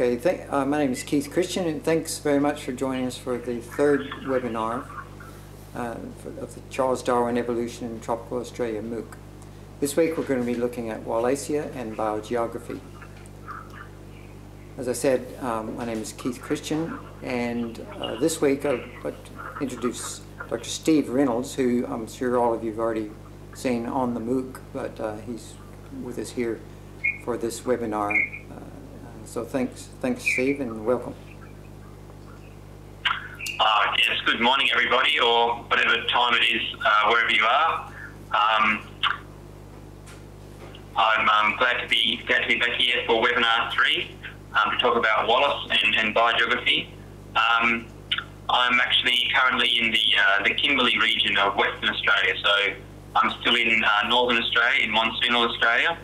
Okay, uh, my name is Keith Christian, and thanks very much for joining us for the third webinar uh, for, of the Charles Darwin Evolution in Tropical Australia MOOC. This week we're going to be looking at Wallacea and biogeography. As I said, um, my name is Keith Christian, and uh, this week I'd like to introduce Dr. Steve Reynolds, who I'm sure all of you have already seen on the MOOC, but uh, he's with us here for this webinar. So thanks, thanks Steve, and welcome. Uh, yes, good morning everybody, or whatever time it is, uh, wherever you are. Um, I'm um, glad to be glad to be back here for webinar three um, to talk about Wallace and, and biogeography. Um, I'm actually currently in the uh, the Kimberley region of Western Australia, so I'm still in uh, Northern Australia, in monsoonal Australia,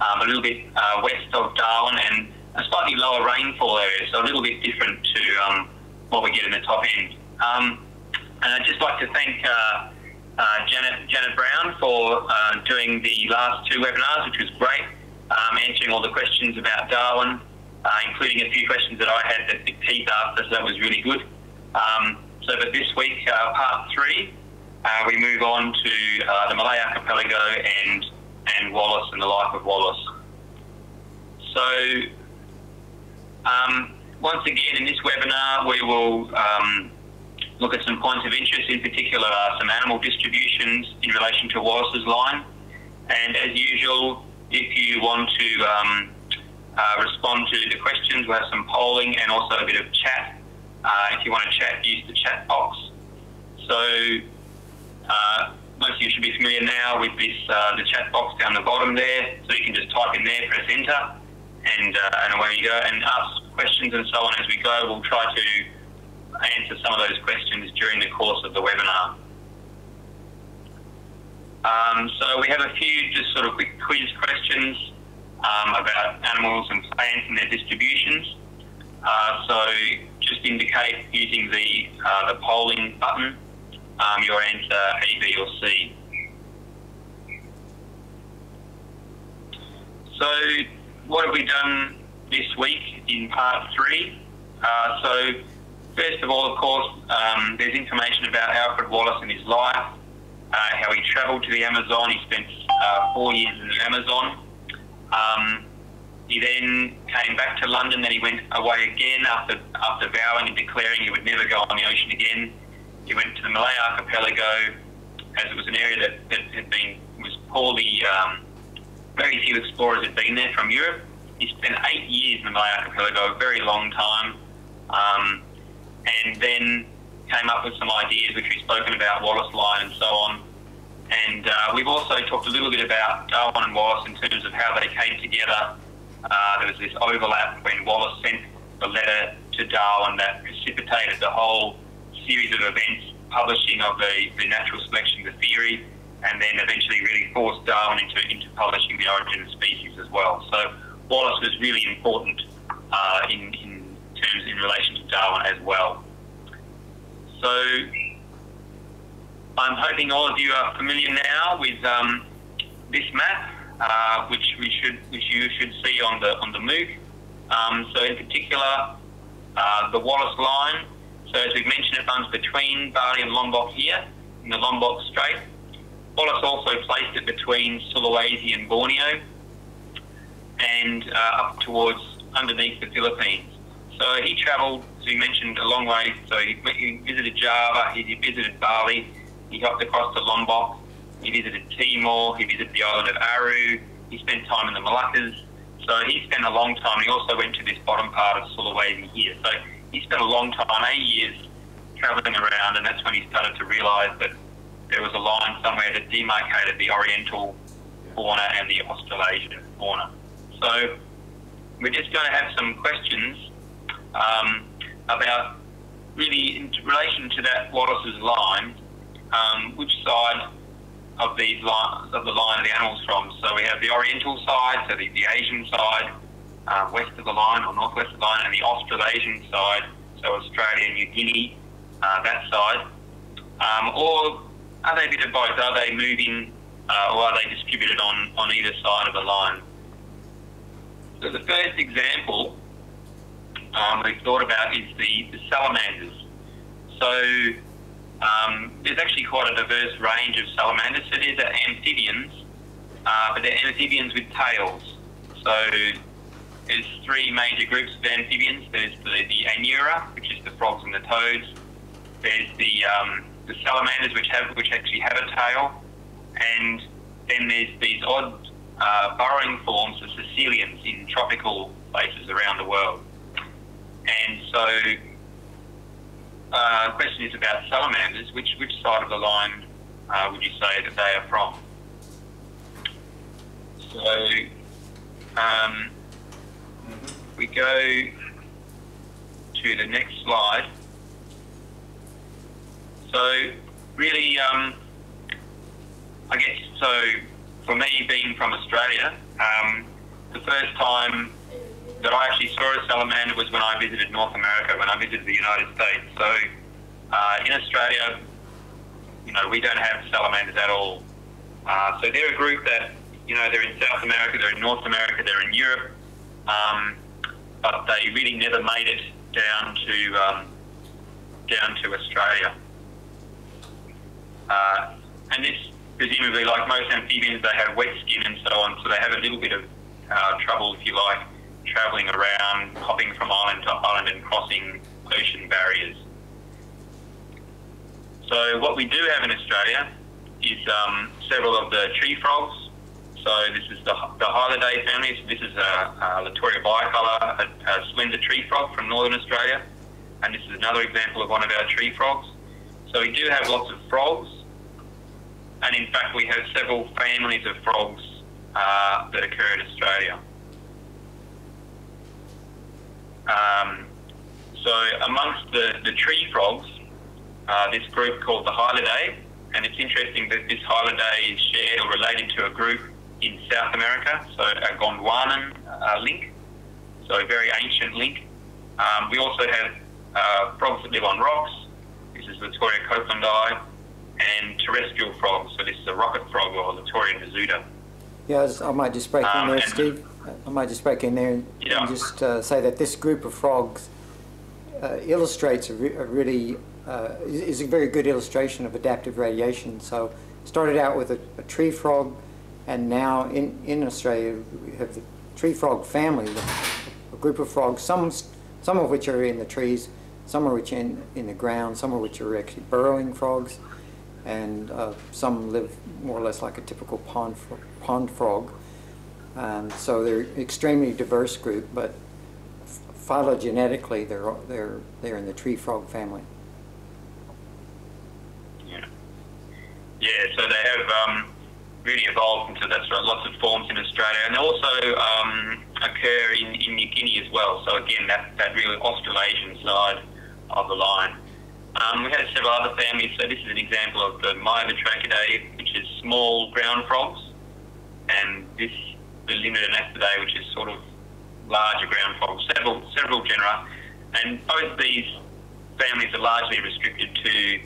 um, a little bit uh, west of Darwin, and a slightly lower rainfall area, so a little bit different to um, what we get in the top end. Um, and I'd just like to thank uh, uh, Janet Janet Browne for uh, doing the last two webinars, which was great, um, answering all the questions about Darwin, including a few questions that I had that Keith asked us. That was really good. Um, so, but this week, uh, part three, uh, we move on to uh, the Malay Archipelago and and Wallace and the life of Wallace. So, um, once again, in this webinar, we will um, look at some points of interest, in particular, uh, some animal distributions in relation to Wallace's line. And as usual, if you want to um, uh, respond to the questions, we'll have some polling and also a bit of chat uh, if you want to chat, use the chat box. So uh, most of you should be familiar now with this uh, the chat box down the bottom there. So you can just type in there, press enter, and uh, and away you go, and ask questions and so on as we go. We'll try to answer some of those questions during the course of the webinar. Um, so we have a few just sort of quick quiz questions um, about animals and plants and their distributions. Uh, so just indicate using the, uh, the polling button um, your answer A, B or C. So what have we done this week in part three? Uh, so first of all, of course, um, there's information about Alfred Wallace and his life, uh, how he travelled to the Amazon. He spent uh, four years in the Amazon. Um, he then came back to London, then he went away again after, after vowing and declaring he would never go on the ocean again. He went to the Malay Archipelago, as it was an area that, that had been, was poorly, um, very few explorers had been there from Europe. He spent eight years in the Malay Archipelago, a very long time, um, and then came up with some ideas which we've spoken about, Wallace Line and so on. And uh, we've also talked a little bit about Darwin and Wallace in terms of how they came together uh, there was this overlap when Wallace sent the letter to Darwin that precipitated the whole series of events, publishing of the, the natural selection, the theory, and then eventually really forced Darwin into, into publishing the origin of species as well. So Wallace was really important uh, in, in terms in relation to Darwin as well. So I'm hoping all of you are familiar now with um, this map uh, which we should, which you should see on the on the MOOC. Um, so in particular, uh, the Wallace line. So as we've mentioned, it runs between Bali and Lombok here in the Lombok Strait. Wallace also placed it between Sulawesi and Borneo, and uh, up towards underneath the Philippines. So he travelled, as we mentioned, a long way. So he, he visited Java, he visited Bali, he hopped across to Lombok, he visited Timor, he visited the island of Aru, he spent time in the Moluccas. So he spent a long time. He also went to this bottom part of Sulawesi here. So he spent a long time, eight years, travelling around, and that's when he started to realise that there was a line somewhere that demarcated the Oriental fauna and the Australasian fauna. So we're just going to have some questions um, about really in relation to that Wallace's line, um, which side of these lines of the line the animals from. So we have the oriental side, so the, the Asian side, uh, west of the line or northwest of the line, and the Australasian side, so Australia, New Guinea, uh, that side. Um, or are they a bit of both? Are they moving uh, or are they distributed on, on either side of the line? So the first example um, we've thought about is the, the salamanders. So um, there's actually quite a diverse range of salamanders. So these are amphibians, uh, but they're amphibians with tails. So there's three major groups of amphibians. There's the, the anura, which is the frogs and the toads. There's the um, the salamanders, which have which actually have a tail, and then there's these odd uh, burrowing forms of caecilians in tropical places around the world. And so, uh, the question is about salamanders. Which which side of the line uh, would you say that they are from? So, um, we go to the next slide. So, really, um, I guess so. For me, being from Australia, um, the first time that I actually saw a salamander was when I visited North America, when I visited the United States. So, uh, in Australia, you know, we don't have salamanders at all. Uh, so they're a group that, you know, they're in South America, they're in North America, they're in Europe, um, but they really never made it down to um, down to Australia. Uh, and this, presumably, like most amphibians, they have wet skin and so on, so they have a little bit of uh, trouble, if you like, travelling around, hopping from island to island and crossing ocean barriers. So what we do have in Australia is um, several of the tree frogs. So this is the, the Hylidae family. So this is a, a Litoria bicolor, a, a slender tree frog from northern Australia. And this is another example of one of our tree frogs. So we do have lots of frogs. And in fact, we have several families of frogs uh, that occur in Australia. Um, so amongst the, the tree frogs, uh, this group called the Hylidae, and it's interesting that this Hylidae is shared or related to a group in South America, so a Gondwanan uh, link, so a very ancient link. Um, we also have uh, frogs that live on rocks. This is the Litoria coplandi, and terrestrial frogs. So this is a rocket frog or Litoria nasuta. Yeah, I might just break Um, in there, Steve. I might just break in there and, Yeah. and just uh, say that this group of frogs uh, illustrates a, re- a really uh, is is a very good illustration of adaptive radiation. So, started out with a, a tree frog, and now in in Australia we have the tree frog family, a group of frogs. Some some of which are in the trees, some of which in in the ground, some of which are actually burrowing frogs, and uh, some live more or less like a typical pond fro- pond frog. Um, so they're extremely diverse group, but ph- phylogenetically they're they're they're in the tree frog family. Yeah. Yeah, so they have um, really evolved into that of lots of forms in Australia, and they also um, occur in, in New Guinea as well. So again, that, that really Australasian side of the line. Um, we have several other families. So this is an example of the Myobatrachidae, which is small ground frogs, and this the Limnodynastidae, which is sort of larger ground frogs. Several several genera, and both these families are largely restricted to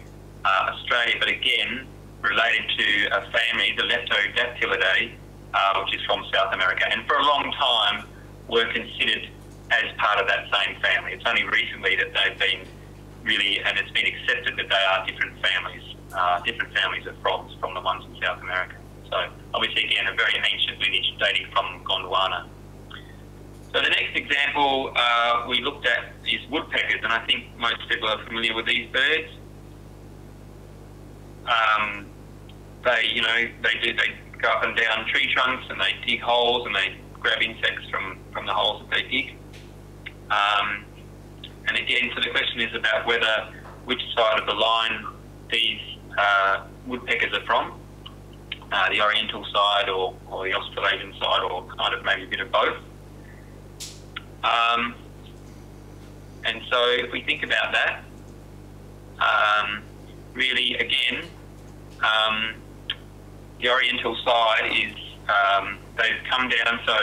uh, Australia, but again related to a family, the Leptodactylidae, uh, which is from South America, and for a long time were considered as part of that same family. It's only recently that they've been really, and it's been accepted that they are different families, uh, different families of frogs from the ones in South America. So obviously, again, a very ancient lineage dating from Gondwana. So the next example uh, we looked at is woodpeckers, and I think most people are familiar with these birds. Um, they, you know, they do they go up and down tree trunks and they dig holes and they grab insects from from the holes that they dig. Um, and again, so the question is about whether which side of the line these uh, woodpeckers are from, uh, the Oriental side or, or the Australasian side, or kind of maybe a bit of both. Um, and so if we think about that, um, really, again, um, the Oriental side is um, they've come down. So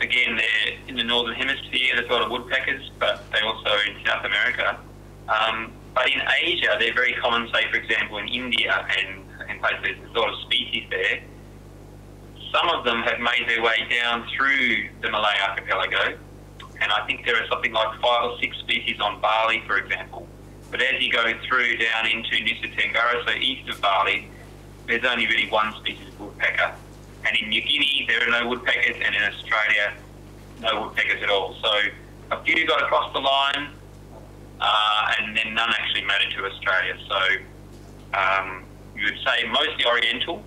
again, they're in the northern hemisphere. There's a lot of woodpeckers, but they also in South America. Um, but in Asia, they're very common. Say, for example, in India and in places there's a lot of species there. Some of them have made their way down through the Malay archipelago and I think there are something like five or six species on Bali, for example. But as you go through down into Nusa Tenggara, so east of Bali, there's only really one species of woodpecker. And in New Guinea, there are no woodpeckers, and in Australia, no woodpeckers at all. So a few got across the line, uh, and then none actually made it to Australia. So um, you would say mostly Oriental,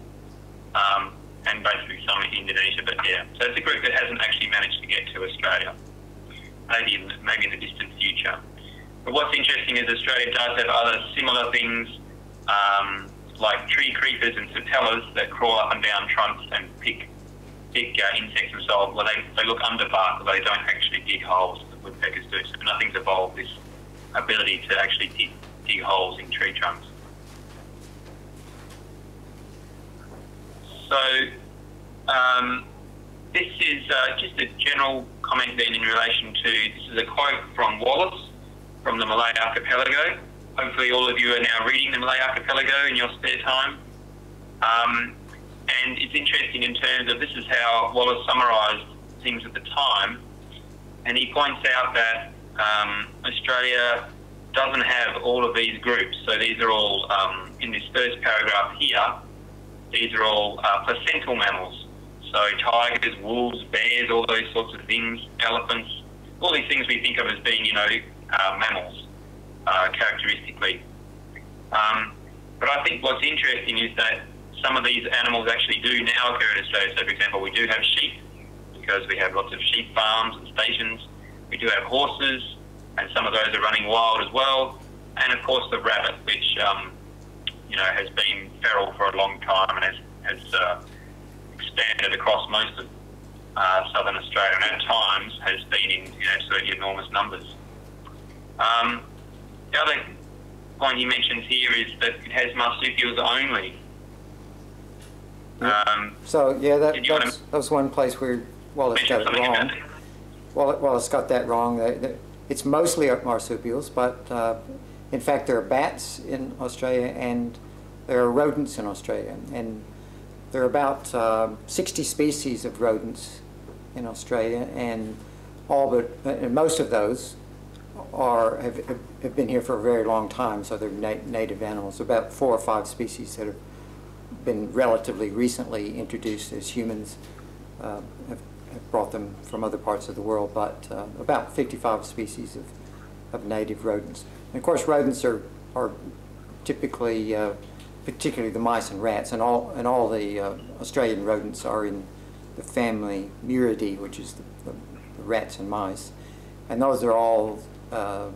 um, and basically some in Indonesia. But yeah, so it's a group that hasn't actually managed to get to Australia. Maybe in, maybe in the distant future. But what's interesting is Australia does have other similar things. Um, like tree creepers and sittellas that crawl up and down trunks and pick pick uh, insects on. Well, they, they look under bark, but they don't actually dig holes that woodpeckers do. So nothing's evolved this ability to actually dig, dig holes in tree trunks. So um, this is uh, just a general comment then in relation to, this is a quote from Wallace from the Malay Archipelago hopefully all of you are now reading the Malay Archipelago in your spare time. Um, and it's interesting in terms of this is how Wallace summarised things at the time. And he points out that um, Australia doesn't have all of these groups. So these are all, um, in this first paragraph here, these are all uh, placental mammals. So tigers, wolves, bears, all those sorts of things, elephants, all these things we think of as being, you know, uh, mammals uh, characteristically. Um, but I think what's interesting is that some of these animals actually do now occur in Australia. So, for example, we do have sheep because we have lots of sheep farms and stations. We do have horses, and some of those are running wild as well. And of course, the rabbit, which um, you know has been feral for a long time and has, has uh, expanded across most of uh, southern Australia, and at times has been in you know, absolutely enormous numbers. Um, the other point he mentions here is that it has marsupials only. Um, so yeah, that, that's, that was one place where Wallace got it wrong. Well, Wallace got that wrong. It's mostly marsupials, but uh, in fact there are bats in Australia and there are rodents in Australia, and there are about uh, 60 species of rodents in Australia, and all but and most of those are have, have been here for a very long time, so they're na native animals. About four or five species that have been relatively recently introduced as humans uh, have, have, brought them from other parts of the world, but uh, about 55 species of, of native rodents. And of course, rodents are, are typically, uh, particularly the mice and rats, and all, and all the uh, Australian rodents are in the family Muridae, which is the, the, the rats and mice. And those are all uh,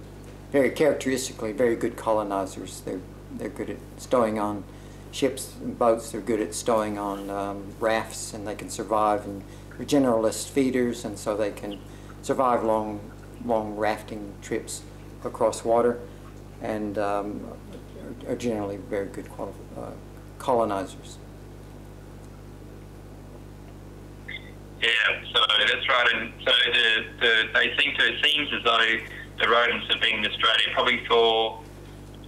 very characteristically very good colonizers. They're, they're good at stowing on ships and boats. They're good at stowing on um, rafts and they can survive and they're generalist feeders and so they can survive long, long rafting trips across water and um, are generally very good uh, colonizers. Yeah, so that's right. And so the, the, they seem to, it seems as though the rodents have been in Australia probably for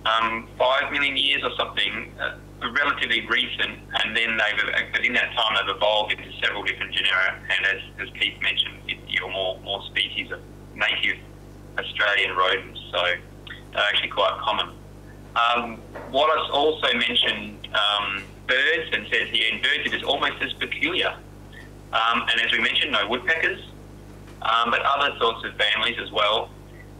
um, five million years or something, uh, relatively recent, and then they've, but in that time they've evolved into several different genera, and as, as Keith mentioned, 50 or more, more species of native Australian rodents, so they're actually quite common. Um, Wallace also mentioned um, birds and says here in birds it is almost as peculiar. Um, and as we mentioned, no woodpeckers, um, but other sorts of families as well.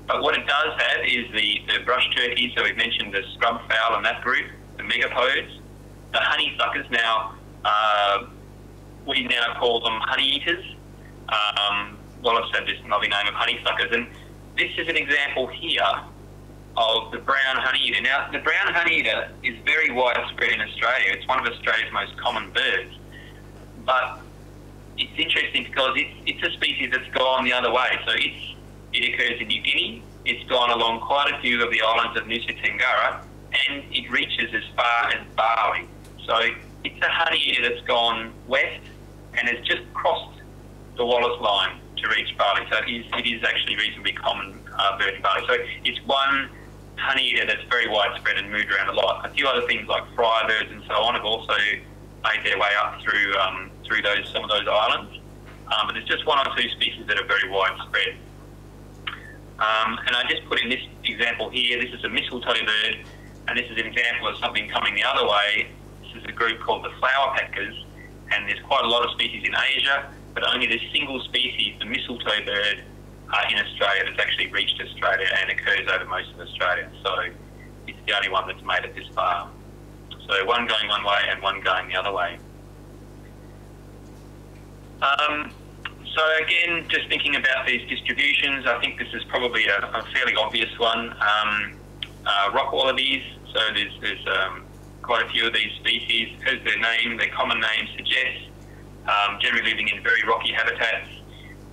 But what it does have is the, the brush turkey, so we've mentioned the scrub fowl in that group, the megapodes, the honeysuckers. Now, uh, we now call them honey eaters. Um, Wallace had this lovely name of honeysuckers. And this is an example here of the brown honeyeater. Now, the brown honeyeater is very widespread in Australia. It's one of Australia's most common birds. But it's interesting because it's, it's a species that's gone the other way. So it's it occurs in New Guinea. It's gone along quite a few of the islands of Nusa Tenggara, and it reaches as far as Bali. So it's a honey that's gone west and has just crossed the Wallace line to reach Bali. So it is, it is actually reasonably common uh, bird in Bali. So it's one honey eater that's very widespread and moved around a lot. A few other things like birds and so on have also made their way up through um, through those some of those islands. Um, but there's just one or two species that are very widespread. Um, and I just put in this example here. This is a mistletoe bird, and this is an example of something coming the other way. This is a group called the flower peckers, and there's quite a lot of species in Asia, but only this single species, the mistletoe bird, uh, in Australia that's actually reached Australia and occurs over most of Australia. So it's the only one that's made it this far. So one going one way and one going the other way. Um, so again, just thinking about these distributions, I think this is probably a, a fairly obvious one. Um, uh, rock wallabies, so there's, there's um, quite a few of these species. As their name, their common name suggests, um, generally living in very rocky habitats,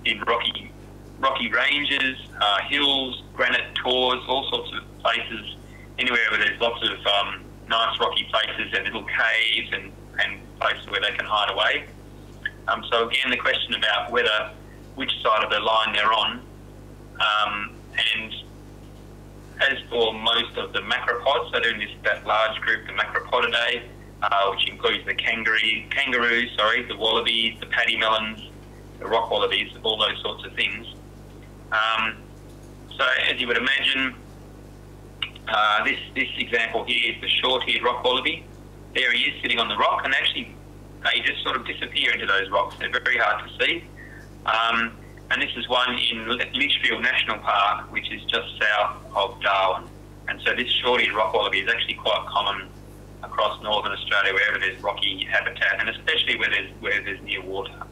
in rocky rocky ranges, uh, hills, granite tors, all sorts of places, anywhere where there's lots of um, nice rocky places and little caves and, and places where they can hide away. Um, so again, the question about whether which side of the line they're on, um, and as for most of the macropods, so doing this that large group, the Macropodidae, uh, which includes the kangaroo, kangaroos, sorry, the wallabies, the pademelons, the rock wallabies, all those sorts of things. Um, so as you would imagine, uh, this this example here is the short-eared rock wallaby. There he is sitting on the rock, and actually they just sort of disappear into those rocks. They're very hard to see. Um, and this is one in Litchfield National Park, which is just south of Darwin. And so this short-eared rock wallaby is actually quite common across northern Australia, wherever there's rocky habitat, and especially where there's where there's near water.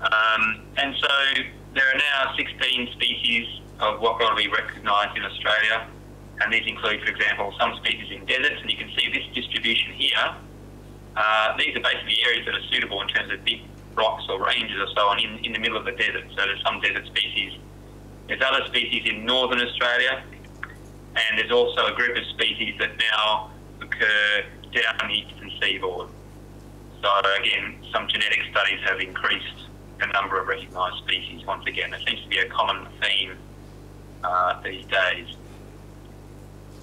Um, and so there are now 16 species of rock wallaby recognised in Australia, and these include, for example, some species in deserts, and you can see this distribution here. Uh, these are basically areas that are suitable in terms of big rocks or ranges or so on in, in the middle of the desert. So there's some desert species. There's other species in northern Australia, and there's also a group of species that now occur down the eastern seaboard. So again, some genetic studies have increased the number of recognised species once again. It seems to be a common theme uh, these days.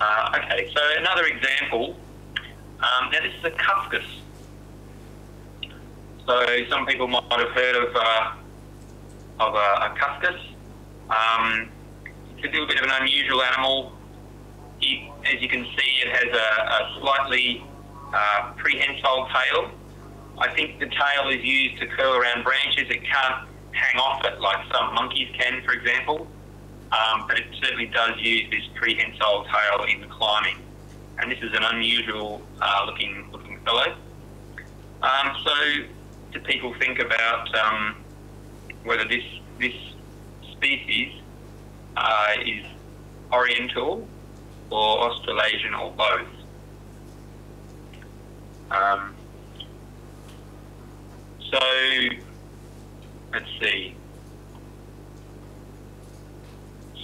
Uh, okay, so another example. Um, now this is a cuscus. So some people might have heard of uh, of a, a cuscus. Um, it's a little bit of an unusual animal. It, as you can see, it has a, a slightly uh, prehensile tail. I think the tail is used to curl around branches. It can't hang off it like some monkeys can, for example um, but it certainly does use this prehensile tail in the climbing. And this is an unusual uh, looking looking fellow. Um, so, do people think about um, whether this this species uh, is Oriental or Australasian or both? Um, so, let's see.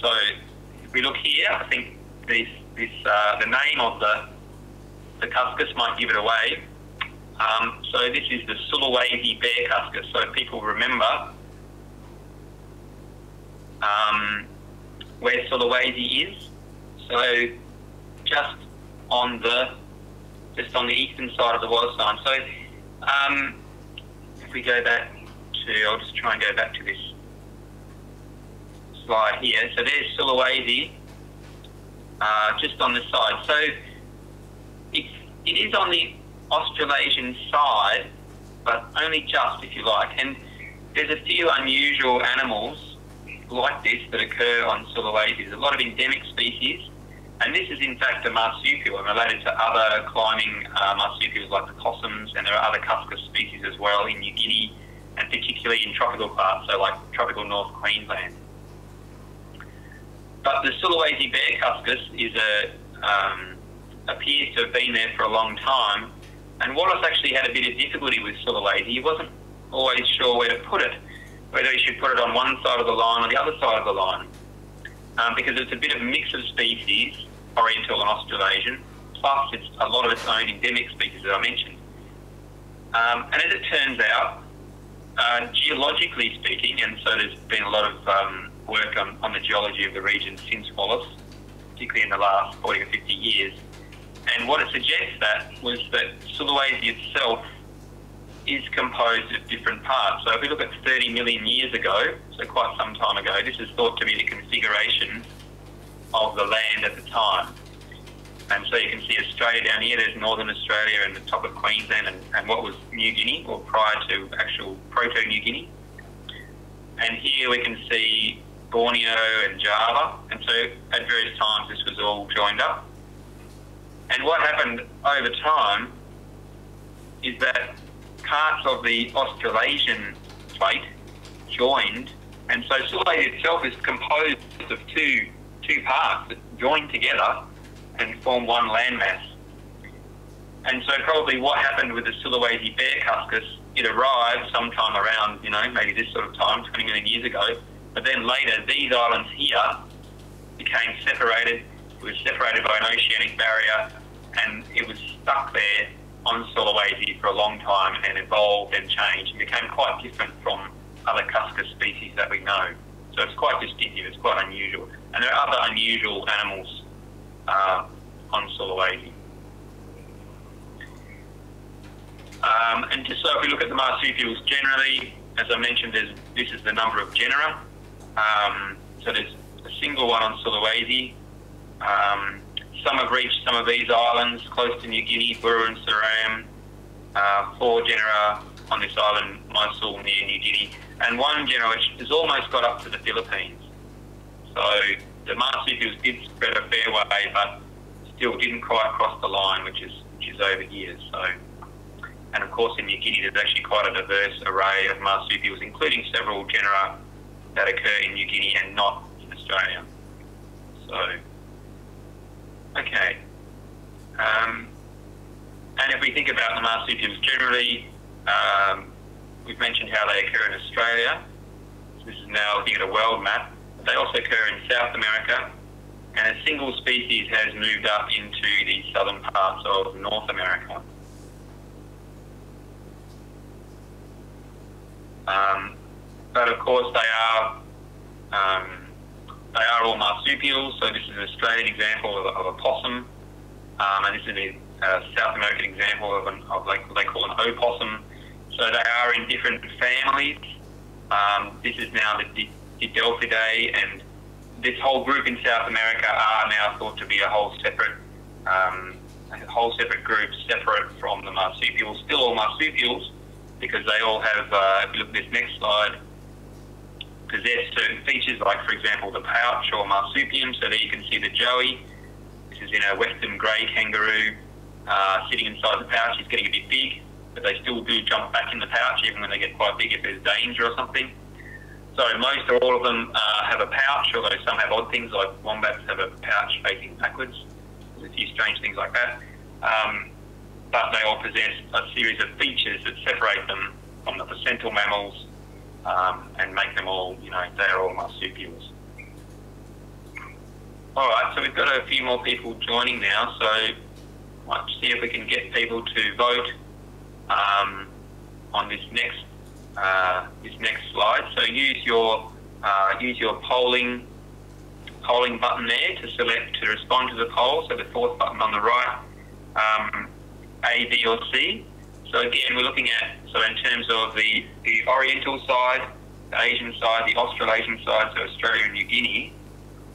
So if we look here, I think this, this uh, the name of the, the cuscus might give it away. Um, so this is the Sulawesi bear cuscus. So people remember um, where Sulawesi is. So just on the just on the eastern side of the sign. So um, if we go back to, I'll just try and go back to this here. So there's Sulawesi, uh, just on the side. So it's, it is on the Australasian side, but only just, if you like. And there's a few unusual animals like this that occur on Sulawesi. There's a lot of endemic species, and this is in fact a marsupial and related to other climbing uh, marsupials like the possums, and there are other cuscus species as well in New Guinea, and particularly in tropical parts, so like tropical North Queensland. But the Sulawesi bear cuscus is a um, appears to have been there for a long time. And Wallace actually had a bit of difficulty with Sulawesi. He wasn't always sure where to put it, whether he should put it on one side of the line or the other side of the line, um, because it's a bit of a mix of species, Oriental and Australasian, plus it's a lot of its own endemic species that I mentioned. Um, and as it turns out, uh, geologically speaking, and so there's been a lot of um, work on, on the geology of the region since Wallace, particularly in the last 40 or 50 years. And what it suggests that was that Sulawesi itself is composed of different parts. So if we look at 30 million years ago, so quite some time ago, this is thought to be the configuration of the land at the time. And so you can see Australia down here, there's northern Australia and the top of Queensland and, and what was New Guinea, or prior to actual Proto-New Guinea. And here we can see Borneo and Java. And so at various times this was all joined up. And what happened over time is that parts of the Australasian plate joined, and so Sulawesi itself is composed of two two parts that join together and form one landmass. And so probably what happened with the Sulawesi bear cuscus, it arrived sometime around, you know, maybe this sort of time, 20 million years ago, but then later these islands here became separated, it was separated by an oceanic barrier, and it was stuck there on Sulawesi for a long time and evolved and changed and became quite different from other cuscus species that we know. So it's quite distinctive, it's quite unusual. And there are other unusual animals uh, on Sulawesi. Um, and just so if we look at the marsupials generally, as I mentioned, this is the number of genera. Um, so there's a single one on Sulawesi. Um, some have reached some of these islands close to New Guinea, Buru and Seram. Uh, four genera on this island, Misool, near New Guinea, and one genera which has almost got up to the Philippines. So the marsupials did spread a fair way, but still didn't quite cross the line, which is which is over here. So, and of course in New Guinea there's actually quite a diverse array of marsupials, including several genera that occur in New Guinea and not in Australia. So. Okay. Um, and if we think about the marsupials generally, um, we've mentioned how they occur in Australia. This is now looking at a world map. They also occur in South America, and a single species has moved up into the southern parts of North America. Um, but of course, they are um, they are all marsupials, so this is an Australian example of, of a possum, um, and this is a uh, South American example of, an, of like what they call an opossum. So they are in different families. Um, this is now the Didelphidae, and this whole group in South America are now thought to be a whole separate, um, a whole separate group, separate from the marsupials. Still all marsupials, because they all have. Uh, if you look at this next slide, possess certain features, like, for example, the pouch or marsupium. So there you can see the joey. This is in a western grey kangaroo uh, sitting inside the pouch. He's getting a bit big, but they still do jump back in the pouch even when they get quite big if there's danger or something. So most or all of them uh, have a pouch, although some have odd things like wombats have a pouch facing backwards. There's a few strange things like that. Um, but they all possess a series of features that separate them from the placental mammals um, and make them all, you know, they're all marsupials. All right, so we've got a few more people joining now, so let's see if we can get people to vote um, on this next uh, this next slide. So use your uh, use your polling polling button there to select to respond to the poll. So the fourth button on the right, um, A, B, or C. So again, we're looking at, so in terms of the, the Oriental side, the Asian side, the Australasian side, so Australia and New Guinea,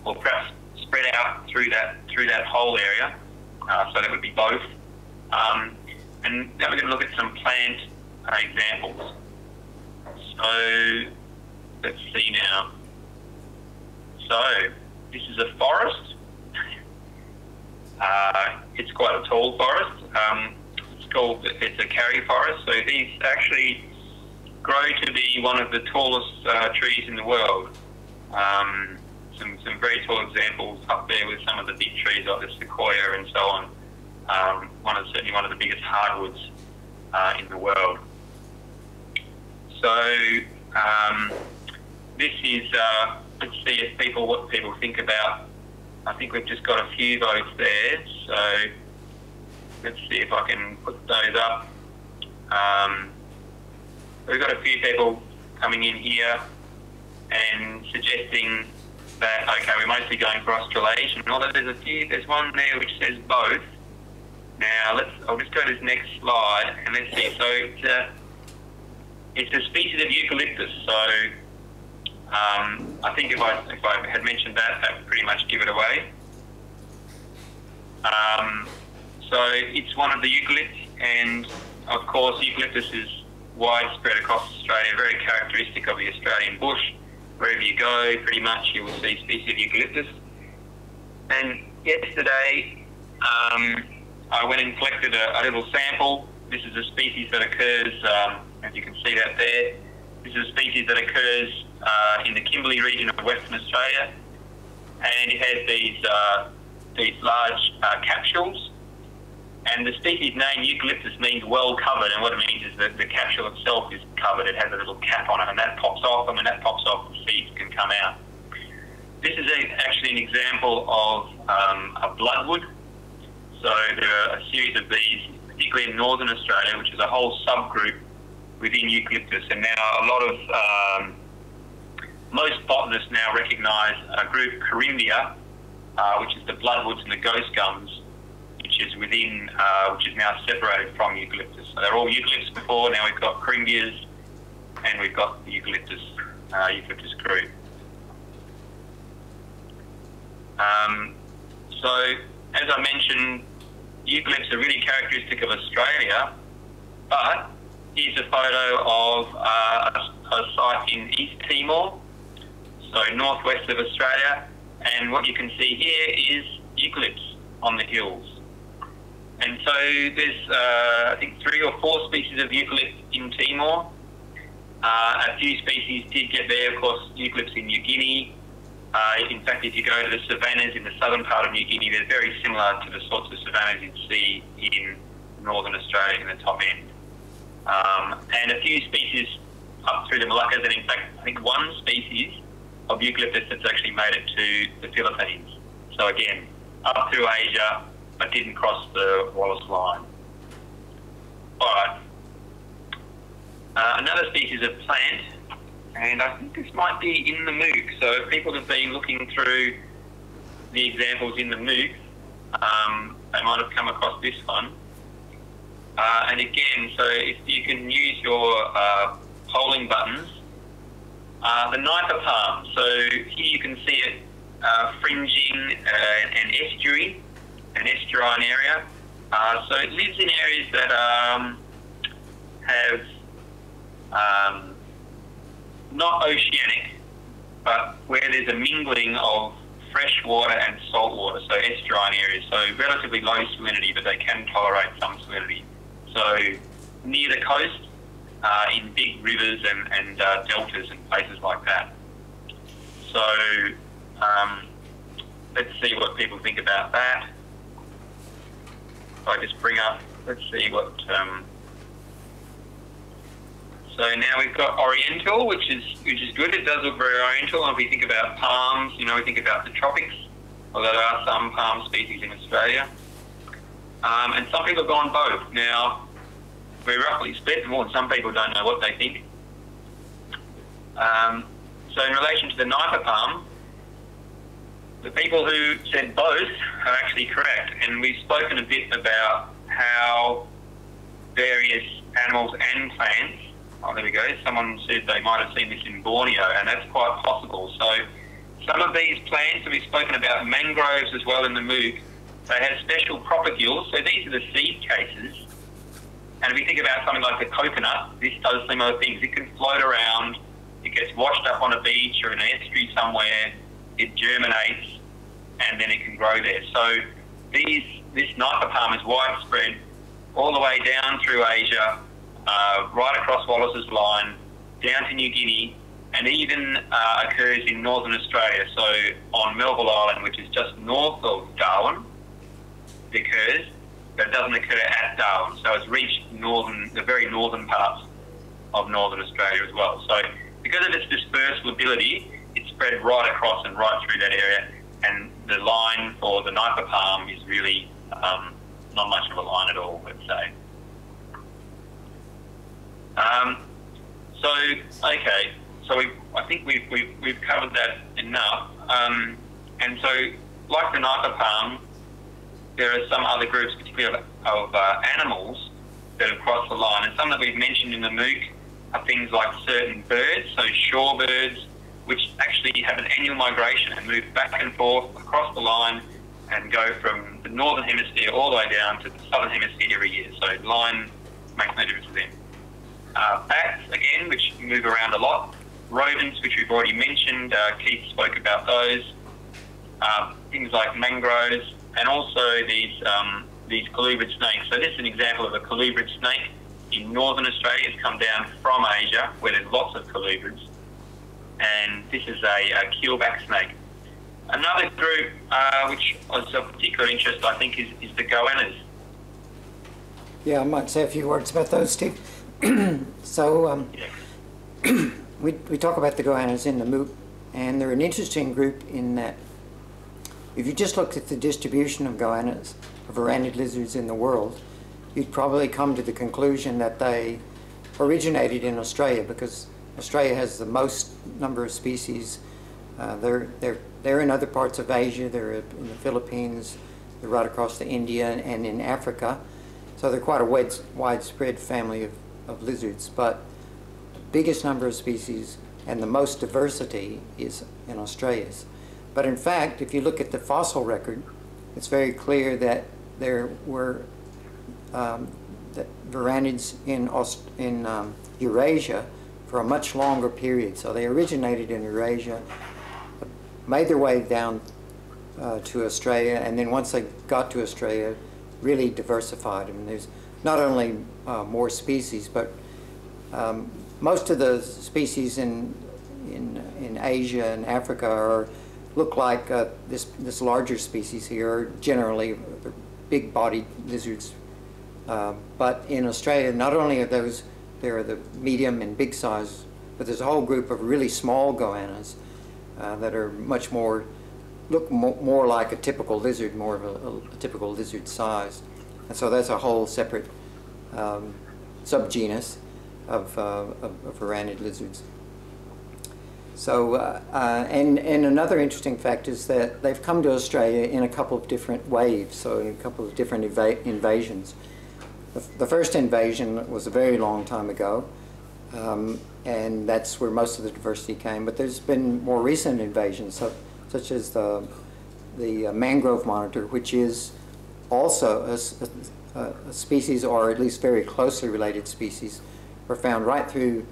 or perhaps spread out through that through that whole area. Uh, so that would be both. Um, and then we're going to look at some plant uh, examples. So let's see now. So this is a forest. Uh, it's quite a tall forest. Um, called it's a karri forest. So these actually grow to be one of the tallest uh, trees in the world. Um, some some very tall examples up there with some of the big trees like the sequoia and so on. Um, one of certainly one of the biggest hardwoods uh, in the world. So um, this is uh, let's see if people what people think about. I think we've just got a few votes there. So let's see if I can put those up. Um, we've got a few people coming in here and suggesting that, okay, we're mostly going for Australasian, although there's a few, there's one there which says both. Now, let's, I'll just go to this next slide and let's see. So it's, uh, it's a species of eucalyptus. So um, I think if I if I had mentioned that, that would pretty much give it away. Um, so it's one of the eucalypts, and of course eucalyptus is widespread across Australia, very characteristic of the Australian bush. Wherever you go, pretty much you will see species of eucalyptus. And yesterday, um, I went and collected a, a, little sample. This is a species that occurs, um, as you can see that there. This is a species that occurs uh, in the Kimberley region of Western Australia, and it has these uh, these large uh, capsules and the species name eucalyptus means well covered, and what it means is that the capsule itself is covered. It has a little cap on it, and that pops off, and when that pops off, the seeds can come out. This is a, actually an example of um, a bloodwood. So there are a series of these, particularly in northern Australia, which is a whole subgroup within eucalyptus. And now a lot of um, most botanists now recognise a group, Corymbia, uh, which is the bloodwoods and the ghost gums, which is within, uh, which is now separated from eucalyptus. So they're all eucalyptus before, now we've got corymbias, and we've got the eucalyptus, uh, eucalyptus group. Um, so, as I mentioned, eucalypts are really characteristic of Australia, but here's a photo of uh, a, a site in East Timor, so northwest of Australia, and what you can see here is eucalypts on the hills. And so there's, uh, I think, three or four species of eucalypt in Timor. Uh, a few species did get there, of course, eucalypts in New Guinea. Uh, in fact, if you go to the savannas in the southern part of New Guinea, they're very similar to the sorts of savannas you'd see in northern Australia in the top end. Um, and a few species up through the Moluccas, and in fact, I think one species of eucalyptus that's actually made it to the Philippines. So again, up through Asia, but didn't cross the Wallace line. All right. Uh, another species of plant, and I think this might be in the MOOC. So if people have been looking through the examples in the MOOC, um, they might have come across this one. Uh, and again, so if you can use your uh, polling buttons, uh, the Nipa palm. So here you can see it uh, fringing uh, an estuary an estuarine area. Uh, so it lives in areas that um, have um, not oceanic, but where there's a mingling of fresh water and salt water, so estuarine areas. So relatively low salinity, but they can tolerate some salinity. So near the coast, uh, in big rivers and, and uh, deltas and places like that. So um, let's see what people think about that. I just bring up, let's see what, um, so now we've got Oriental, which is which is good. It does look very Oriental. And if we think about palms, you know, we think about the tropics, although there are some palm species in Australia. Um, and some people have gone both. Now, we're roughly split, more some people don't know what they think. Um, so in relation to the Nipa palm, the people who said both are actually correct, and we've spoken a bit about how various animals and plants. Oh, there we go. Someone said they might have seen this in Borneo, and that's quite possible. So, some of these plants, and we've spoken about mangroves as well in the MOOC, they have special propagules. So, these are the seed cases. And if we think about something like the coconut, this does similar things. It can float around, it gets washed up on a beach or in an estuary somewhere, it germinates, and then it can grow there. So these this Nipa palm is widespread all the way down through Asia, uh, right across Wallace's line, down to New Guinea, and even uh, occurs in northern Australia. So on Melville Island, which is just north of Darwin, it because it doesn't occur at Darwin. So it's reached northern, the very northern parts of northern Australia as well. So because of its dispersal ability, it's spread right across and right through that area and the line for the Nipa palm is really um, not much of a line at all, let's say. Um, so, okay, so we, I think we've, we've, we've covered that enough. Um, and so, like the Nipa palm, there are some other groups, particularly of, of uh, animals, that have crossed the line, and some that we've mentioned in the MOOC are things like certain birds, so shorebirds, which actually have an annual migration and move back and forth across the line and go from the northern hemisphere all the way down to the southern hemisphere every year. So line makes no difference to them. Uh, bats, again, which move around a lot. Rodents, which we've already mentioned, uh, Keith spoke about those. Uh, things like mangroves, and also these um, these colubrid snakes. So this is an example of a colubrid snake in northern Australia. It's come down from Asia, where there's lots of colubrids, and this is a, a keelback snake. Another group uh, which is of particular interest, I think, is, is the goannas. Yeah, I might say a few words about those, Steve. so um, Yeah. we, we talk about the goannas in the MOOC, and they're an interesting group in that if you just looked at the distribution of goannas, of varanid lizards in the world, you'd probably come to the conclusion that they originated in Australia because Australia has the most number of species. Uh, they're, they're, they're in other parts of Asia, they're in the Philippines, they're right across to India and in Africa. So they're quite a wide, widespread family of, of lizards, but the biggest number of species and the most diversity is in Australia's. But in fact, if you look at the fossil record, it's very clear that there were um, varanids in, Aust in um, Eurasia for a much longer period. So they originated in Eurasia, made their way down uh, to Australia, and then once they got to Australia, really diversified. I mean, there's not only uh, more species, but um, most of the species in, in, in Asia and Africa are, look like uh, this, this larger species here, generally big-bodied lizards. Uh, but in Australia, not only are those, there are the medium and big size, but there's a whole group of really small goannas uh, that are much more, look mo more like a typical lizard, more of a, a, typical lizard size. And so that's a whole separate um, subgenus of, uh, of, of varanid lizards. So, uh, uh, and, and another interesting fact is that they've come to Australia in a couple of different waves, so in a couple of different invasions. The, first invasion was a very long time ago, um, and that's where most of the diversity came. But there's been more recent invasions, so, such as the, the uh, mangrove monitor, which is also a, a, a, species, or at least very closely related species, were found right through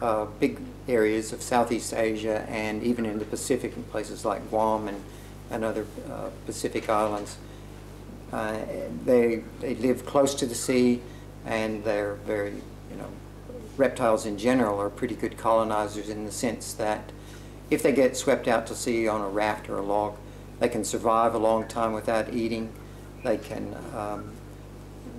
uh, big areas of Southeast Asia and even in the Pacific in places like Guam and, and other uh, Pacific islands. Uh, they, they live close to the sea and they're very, you know, reptiles in general are pretty good colonizers in the sense that if they get swept out to sea on a raft or a log, they can survive a long time without eating. They can, um,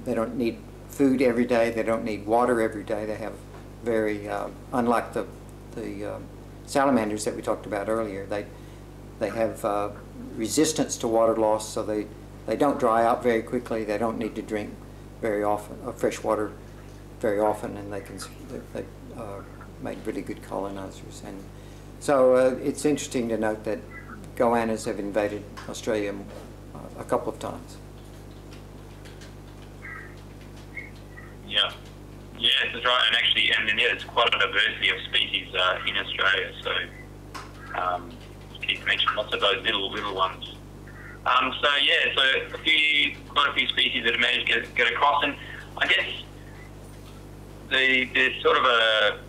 they don't need food every day. They don't need water every day. They have very, uh, unlike the the um, salamanders that we talked about earlier, they they have uh, resistance to water loss, so they they don't dry out very quickly. They don't need to drink very often uh, fresh water very often, and they can they, they uh, make really good colonizers. And so uh, it's interesting to note that goannas have invaded Australia uh, a couple of times. Yeah. Yes, that's right. And actually, and yeah, there's quite a diversity of species uh, in Australia. So, um, Keith mentioned lots of those little little ones. Um, so yeah, so a few, quite a few species that have managed to get, get across, and I guess the there's sort of a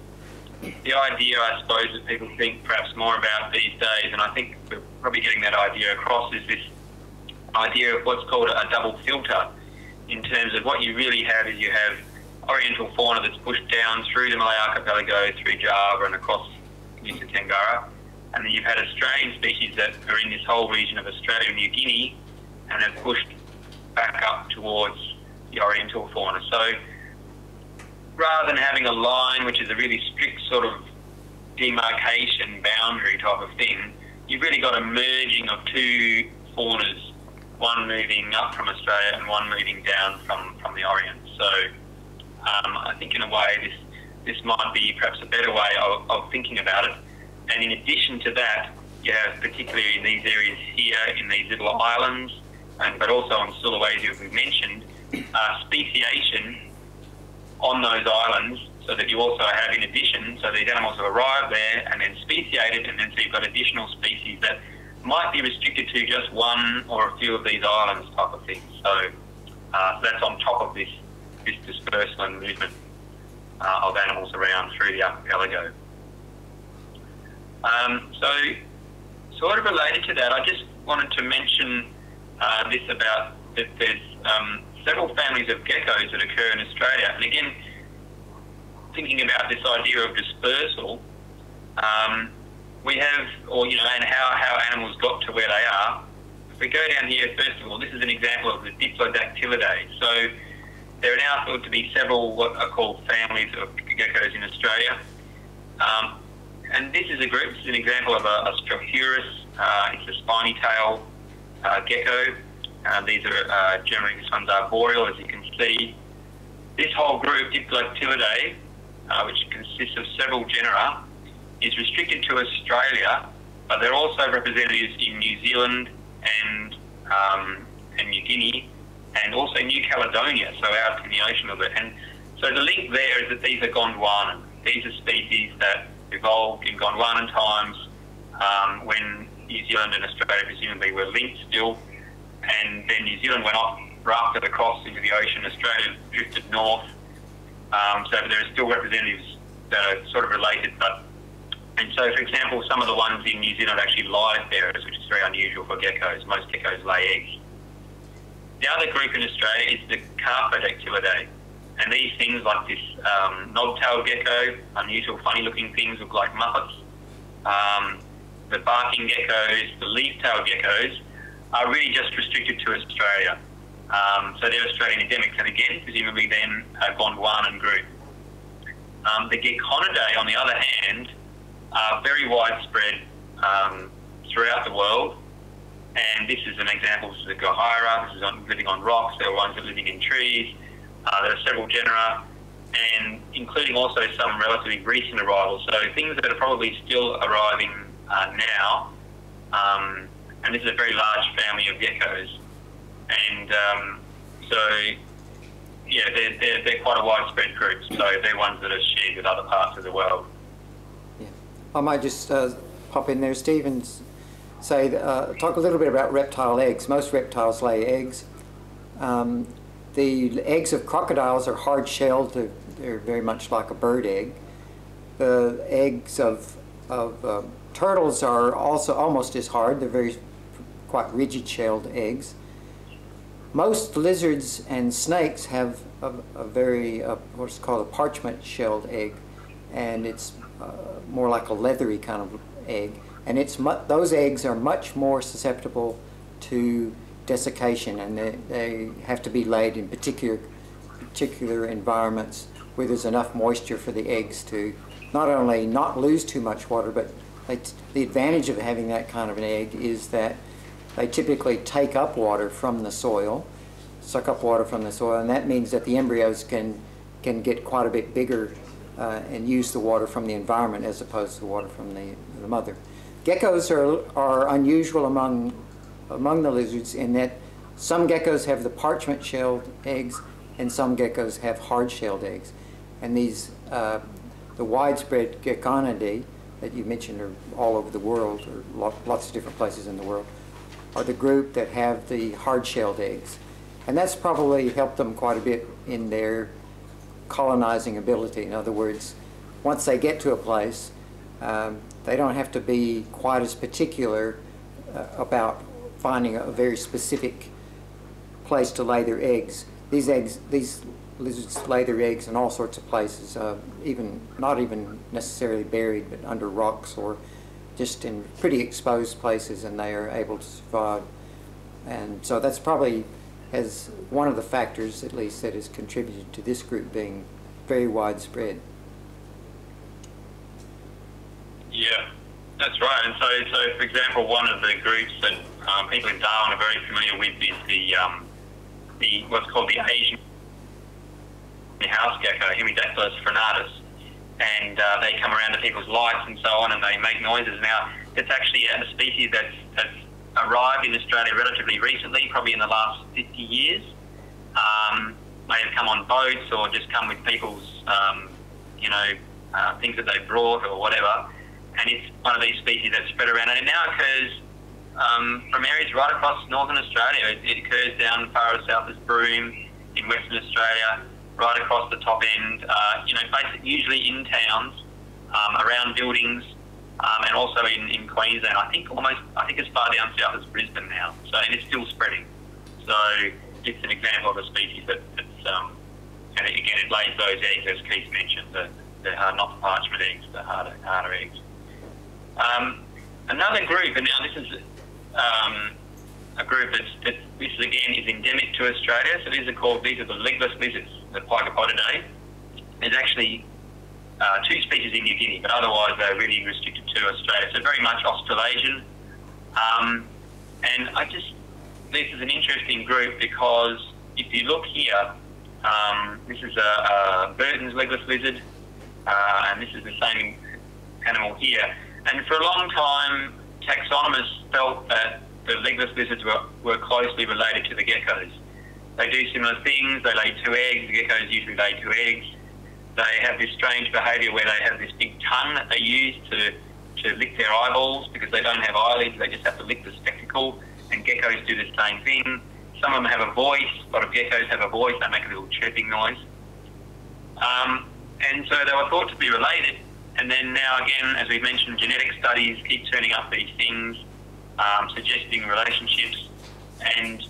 the idea, I suppose, that people think perhaps more about these days, and I think we're probably getting that idea across, is this idea of what's called a double filter, in terms of what you really have is you have oriental fauna that's pushed down through the Malay Archipelago, through Java and across Nusa Tenggara. And then you've had Australian species that are in this whole region of Australia and New Guinea and have pushed back up towards the oriental fauna. So rather than having a line which is a really strict sort of demarcation boundary type of thing, you've really got a merging of two faunas, one moving up from Australia and one moving down from, from the Orient. So um, I think in a way this this might be perhaps a better way of, of thinking about it. And in addition to that, you have particularly in these areas here, in these little islands, and but also on Sulawesi, as we've mentioned, uh, speciation on those islands so that you also have, in addition, so these animals have arrived there and then speciated, and then so you've got additional species that might be restricted to just one or a few of these islands type of thing. So, uh, that's on top of this, this dispersal and movement uh, of animals around through the archipelago. Um, so, sort of related to that, I just wanted to mention uh, this about that there's um, several families of geckos that occur in Australia. And again, thinking about this idea of dispersal, um, we have, or you know, and how, how animals got to where they are. If we go down here, first of all, this is an example of the Diplodactylidae. So there are now thought to be several what are called families of geckos in Australia. Um, and this is a group, this is an example of a, a Strophurus, uh, it's a spiny tail uh, gecko. Uh, these are uh, generally, this one's arboreal, as you can see. This whole group, Diplodactylidae, uh, which consists of several genera, is restricted to Australia, but there are also representatives in New Zealand and um, and New Guinea, and also New Caledonia, so out in the ocean a bit. And so the link there is that these are Gondwanan. These are species that evolved in Gondwanan times um, when New Zealand and Australia presumably were linked still, and then New Zealand went off rafted across into the ocean. Australia drifted north. Um, so there are still representatives that are sort of related, but and so, for example, some of the ones in New Zealand actually live bearers, which is very unusual for geckos. Most geckos lay eggs. The other group in Australia is the Carpodactylidae. And these things like this um, knob-tailed gecko, unusual funny-looking things look like muppets. Um, the barking geckos, the leaf-tailed geckos, are really just restricted to Australia. Um, so they're Australian endemics, and again, presumably then a Gondwanan group. Um, the Gekkonidae, on the other hand, are very widespread um, throughout the world. And this is an example. This is a Gehyra. This is on, living on rocks. There are ones that are living in trees. Uh, there are several genera, and including also some relatively recent arrivals. So things that are probably still arriving uh, now. Um, and this is a very large family of geckos. And um, so, yeah, they're, they're, they're quite a widespread group. So they're ones that are shared with other parts of the world. Yeah. I might just uh, pop in there, Steve, and say, uh, talk a little bit about reptile eggs. Most reptiles lay eggs. Um, the eggs of crocodiles are hard-shelled. They're, they're, very much like a bird egg. The eggs of, of uh, turtles are also almost as hard. They're very quite rigid-shelled eggs. Most lizards and snakes have a, a very, uh, what's called a parchment-shelled egg, and it's uh, more like a leathery kind of egg. And it's those eggs are much more susceptible to desiccation and they, they have to be laid in particular, particular environments where there's enough moisture for the eggs to not only not lose too much water, but the advantage of having that kind of an egg is that they typically take up water from the soil, suck up water from the soil, and that means that the embryos can, can get quite a bit bigger uh, and use the water from the environment as opposed to water from the, the mother. Geckos are, are unusual among, among the lizards in that some geckos have the parchment-shelled eggs and some geckos have hard-shelled eggs. And these, uh, the widespread Gekkonidae that you mentioned are all over the world, or lots of different places in the world, are the group that have the hard-shelled eggs. And that's probably helped them quite a bit in their colonizing ability. In other words, once they get to a place, um, they don't have to be quite as particular uh, about finding a very specific place to lay their eggs. These eggs, these lizards lay their eggs in all sorts of places, uh, even not even necessarily buried, but under rocks or just in pretty exposed places, and they are able to survive. And so that's probably as one of the factors, at least, that has contributed to this group being very widespread. Yeah, that's right. And so, so for example, one of the groups that um, people in Darwin are very familiar with is the um, the what's called the Asian house gecko, Hemidactylus frenatus, and uh, they come around to people's lights and so on, and they make noises. Now, it's actually a species that's that's arrived in Australia relatively recently, probably in the last 50 years. Um, may have come on boats or just come with people's um, you know, uh, things that they brought or whatever. And it's one of these species that's spread around, and it now occurs um, from areas right across northern Australia. It, it occurs down far as south as Broome in Western Australia, right across the top end. Uh, you know, usually in towns, um, around buildings, um, and also in, in Queensland. I think almost, I think as far down south as Brisbane now. So and it's still spreading. So it's an example of a species that, that's, um, and again, it lays those eggs as Keith mentioned, the, the hard, not the parchment eggs, the harder, harder eggs. Um, another group, and now this is um, a group that's, that this is again is endemic to Australia. So these are called these are the legless lizards, the Pygopodidae. There's actually uh, two species in New Guinea, but otherwise they're really restricted to Australia. So very much Australasian. Um, and I just this is an interesting group because if you look here, um, this is a, a, Burton's legless lizard, uh, and this is the same animal here. And for a long time, taxonomists felt that the legless lizards were, were closely related to the geckos. They do similar things. They lay two eggs. The geckos usually lay two eggs. They have this strange behaviour where they have this big tongue that they use to, to lick their eyeballs because they don't have eyelids. They just have to lick the spectacle. And geckos do the same thing. Some of them have a voice. A lot of geckos have a voice. They make a little chirping noise. Um, and so they were thought to be related. And then now again, as we've mentioned, genetic studies keep turning up these things, um, suggesting relationships, and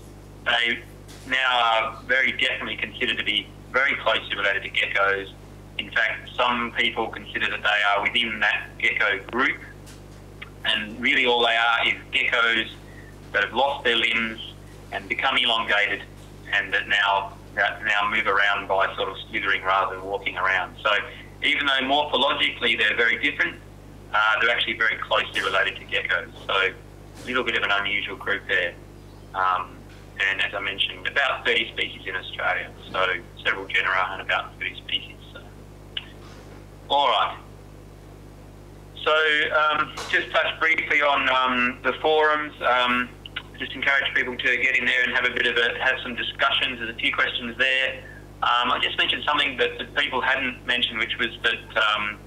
they now are very definitely considered to be very closely related to geckos. In fact, some people consider that they are within that gecko group, and really all they are is geckos that have lost their limbs and become elongated, and that now that now move around by sort of slithering rather than walking around. So even though morphologically they're very different, uh, they're actually very closely related to geckos. So a little bit of an unusual group there. Um, and as I mentioned, about 30 species in Australia, so several genera and about 30 species. So. All right. So um, just touch briefly on um, the forums. Um, just encourage people to get in there and have a bit of a have some discussions. There's a few questions there. Um, I just mentioned something that, that, people hadn't mentioned, which was that um,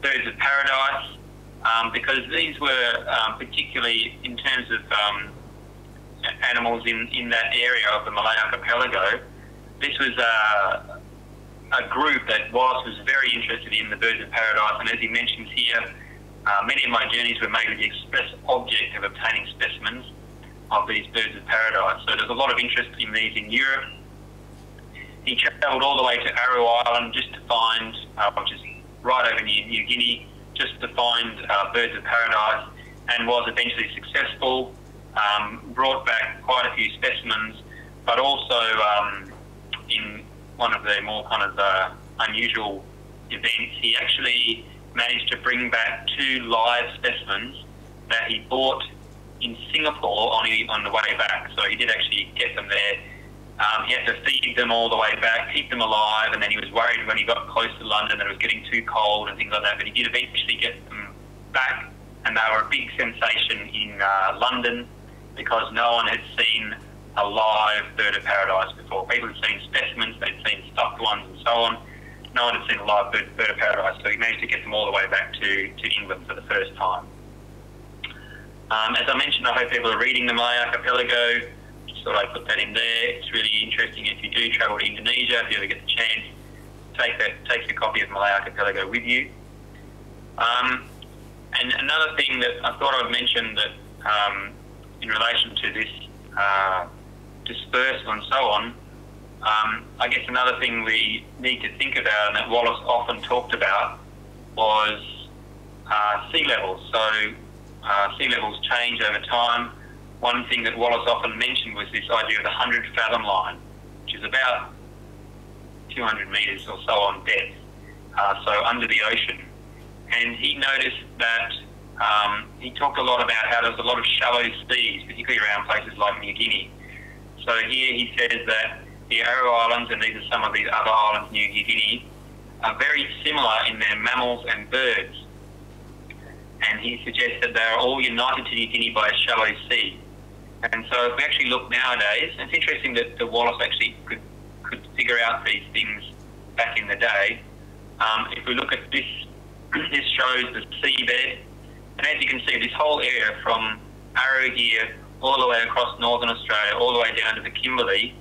birds of paradise, um, because these were um, particularly in terms of um, animals in, in that area of the Malay archipelago, this was a, a group that Wallace was very interested in the birds of paradise, and as he mentions here, uh, many of my journeys were made with the express object of obtaining specimens of these birds of paradise. So there's a lot of interest in these in Europe he travelled all the way to Aru Island just to find, uh, which is right over near New Guinea, just to find uh, birds of paradise, and was eventually successful. Um, brought back quite a few specimens, but also um, in one of the more kind of uh, unusual events, he actually managed to bring back two live specimens that he bought in Singapore on, on the way back. So he did actually get them there um, he had to feed them all the way back, keep them alive, and then he was worried when he got close to London that it was getting too cold and things like that. But he did eventually get them back, and they were a big sensation in uh, London because no one had seen a live bird of paradise before. People had seen specimens, they'd seen stuffed ones, and so on. No one had seen a live bird, bird of paradise, so he managed to get them all the way back to, to England for the first time. Um, as I mentioned, I hope people are reading the Malay Archipelago I'd put that in there. It's really interesting if you do travel to Indonesia, if you ever get the chance, take that, take your copy of Malay Archipelago with you. Um, and another thing that I thought I'd mention that um, in relation to this uh, dispersal and so on, um, I guess another thing we need to think about and that Wallace often talked about was uh, sea levels. So uh, sea levels change over time one thing that Wallace often mentioned was this idea of the 100 fathom line, which is about 200 metres or so on depth, uh, so under the ocean. And he noticed that um, he talked a lot about how there's a lot of shallow seas, particularly around places like New Guinea. So here he says that the Aru Islands, and these are some of these other islands New Guinea, are very similar in their mammals and birds. And he suggests that they are all united to New Guinea by a shallow sea. And so if we actually look nowadays, it's interesting that the Wallace actually could, could figure out these things back in the day. Um, if we look at this, this shows the seabed, and as you can see, this whole area from Aru here all the way across northern Australia, all the way down to the Kimberley,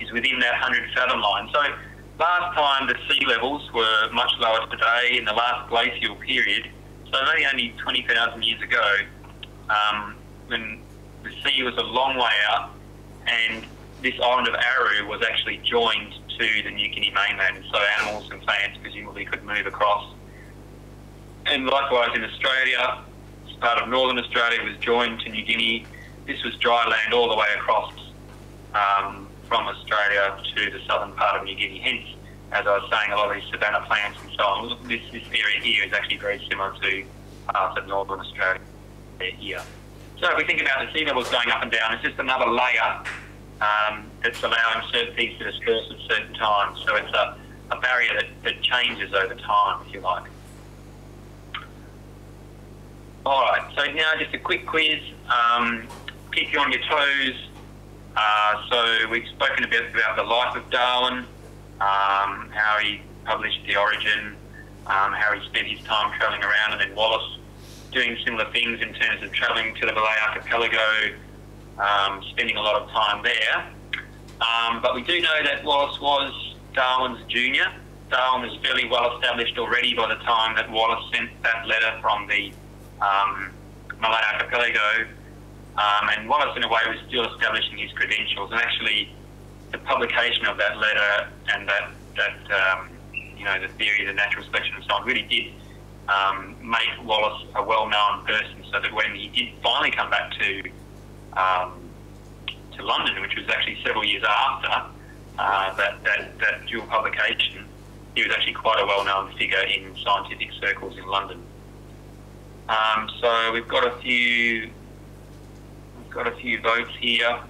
is within that 100 fathom line. So last time the sea levels were much lower today in the last glacial period, so maybe only 20,000 years ago, um, when the sea was a long way out and this island of Aru was actually joined to the New Guinea mainland, so animals and plants presumably could move across. And likewise in Australia, part of northern Australia was joined to New Guinea. This was dry land all the way across um, from Australia to the southern part of New Guinea. Hence, as I was saying, a lot of these savanna plants and so on. This, this area here is actually very similar to parts of northern Australia here. So if we think about the sea levels going up and down, it's just another layer um, that's allowing certain things to disperse at certain times. So it's a, a barrier that, that changes over time, if you like. All right, so now just a quick quiz. Um, keep you on your toes. Uh, so we've spoken a bit about the life of Darwin, um, how he published The Origin, um, how he spent his time travelling around, and then Wallace doing similar things in terms of travelling to the Malay Archipelago, um, spending a lot of time there. Um, but we do know that Wallace was Darwin's junior. Darwin was fairly well established already by the time that Wallace sent that letter from the um, Malay Archipelago. Um, and Wallace, in a way, was still establishing his credentials. And actually, the publication of that letter and that, that um, you know, the theory of the natural selection and so on really did um, make Wallace a well-known person so that when he did finally come back to um, to London, which was actually several years after uh, that, that, that dual publication, he was actually quite a well-known figure in scientific circles in London. Um, so we've got a few we've got a few votes here.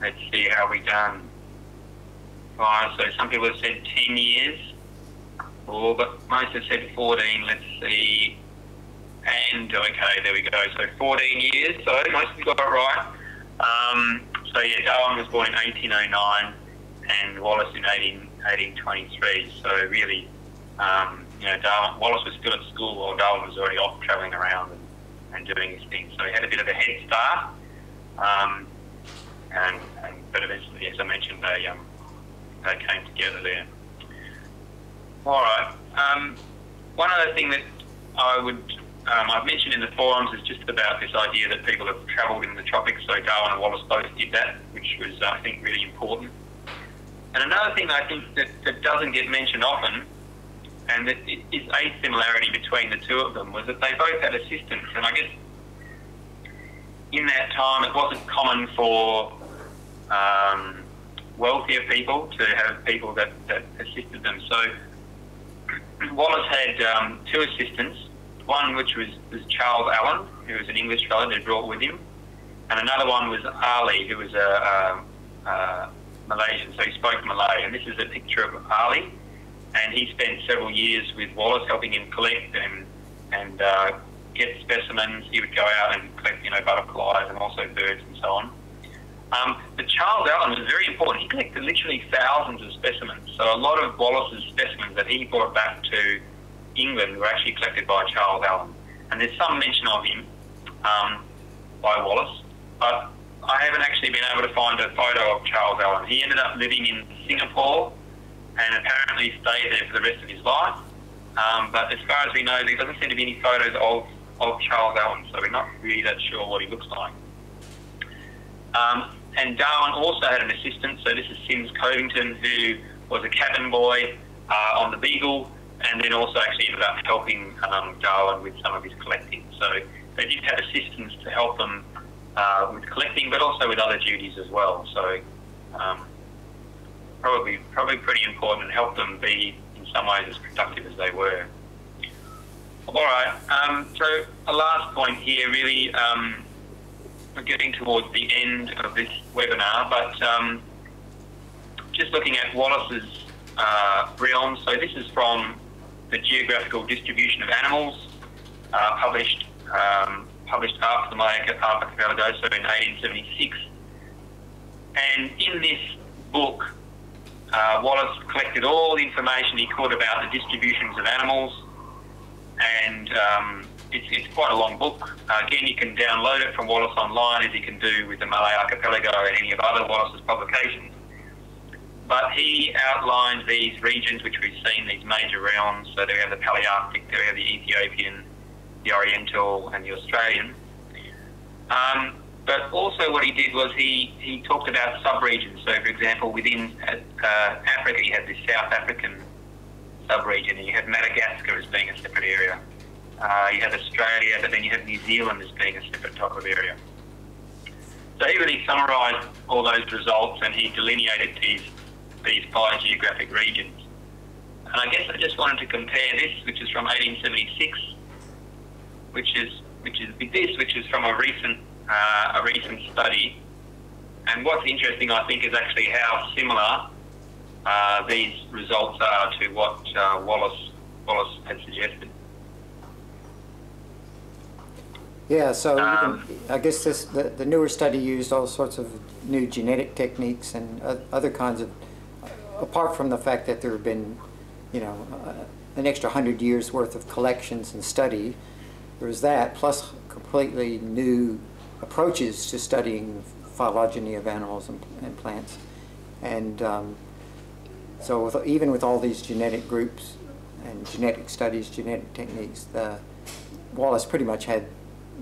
Let's see how we done. Right, so some people have said 10 years, or but have said 14. Let's see. And okay, there we go. So 14 years. So most of you got it right. Um, so yeah, Darwin was born in 1809 and Wallace in 18, 1823. So really, um, you know, Darwin, Wallace was still at school while Darwin was already off travelling around and, and doing his thing. So he had a bit of a head start. Um, and, and, but eventually, as I mentioned, they um, they came together there. All right. Um, one other thing that I would um, I've mentioned in the forums is just about this idea that people have travelled in the tropics. So Darwin and Wallace both did that, which was I think really important. And another thing I think that, that doesn't get mentioned often, and that is a similarity between the two of them, was that they both had assistants. And I guess in that time it wasn't common for um, wealthier people to have people that, that assisted them. So Wallace had um, two assistants, one which was, was Charles Allen, who was an English fellow that brought with him, and another one was Ali, who was a, a, a Malaysian, so he spoke Malay. And this is a picture of Ali, and he spent several years with Wallace helping him collect and and uh, get specimens. He would go out and collect, you know, butterflies and also birds and so on. Um, but Charles Allen was very important. He collected literally thousands of specimens. So a lot of Wallace's specimens that he brought back to England were actually collected by Charles Allen. And there's some mention of him um, by Wallace, but I haven't actually been able to find a photo of Charles Allen. He ended up living in Singapore and apparently stayed there for the rest of his life. Um, but as far as we know, there doesn't seem to be any photos of, of Charles Allen, so we're not really that sure what he looks like. Um, and Darwin also had an assistant, so this is Syms Covington, who was a cabin boy uh, on the Beagle, and then also actually ended up helping um, Darwin with some of his collecting. So they did have assistants to help them uh, with collecting, but also with other duties as well. So um, probably probably pretty important and helped them be in some ways as productive as they were. All right. Um, so a last point here, really, um, we're getting towards the end of this webinar, but um, just looking at Wallace's uh, realm. So this is from the geographical distribution of animals, uh, published um, published after the Malay Archipelago, so in 1876. And in this book, uh, Wallace collected all the information he could about the distributions of animals, and um, it's, it's quite a long book. Uh, again, you can download it from Wallace online, as you can do with the Malay Archipelago and any of other Wallace's publications. But he outlined these regions which we've seen, these major realms. So there we have the Palearctic, there we have the Ethiopian, the Oriental, and the Australian. Um, but also what he did was he, he talked about sub-regions. So, for example, within uh, Africa, you have the South African sub-region, and you have Madagascar as being a separate area. Uh, you have Australia, but then you have New Zealand as being a separate type of area. So he really summarised all those results, and he delineated these these biogeographic regions. And I guess I just wanted to compare this, which is from 1876, which is which is with this, which is from a recent uh, a recent study. And what's interesting, I think, is actually how similar uh, these results are to what uh, Wallace Wallace had suggested. Yeah, so Um, can, I guess this the, the newer study used all sorts of new genetic techniques and other kinds of, apart from the fact that there have been, you know, uh, an extra hundred years worth of collections and study. There was that, plus completely new approaches to studying phylogeny of animals and, and plants. And um, so with, even with all these genetic groups and genetic studies, genetic techniques, the, Wallace pretty much had,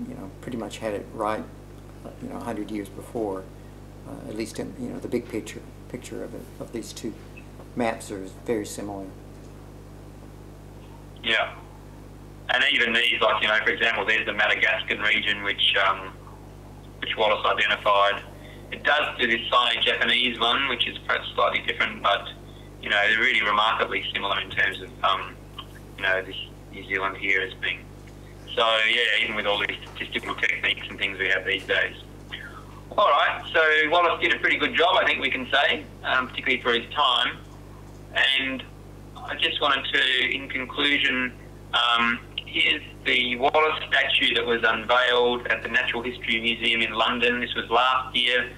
you know, pretty much had it right, you know, 100 years before, uh, at least in, you know, the big picture, picture of it, of these two maps are very similar. Yeah. And even these, like, you know, for example, there's the Madagascan region, which um, which Wallace identified. It does do this Sino-Japanese one, which is perhaps slightly different, but, you know, they're really remarkably similar in terms of, um, you know, this New Zealand here as being. So, yeah, even with all these statistical techniques and things we have these days. All right, so Wallace did a pretty good job, I think we can say, um, particularly for his time. And I just wanted to, in conclusion, um, here's the Wallace statue that was unveiled at the Natural History Museum in London. This was last year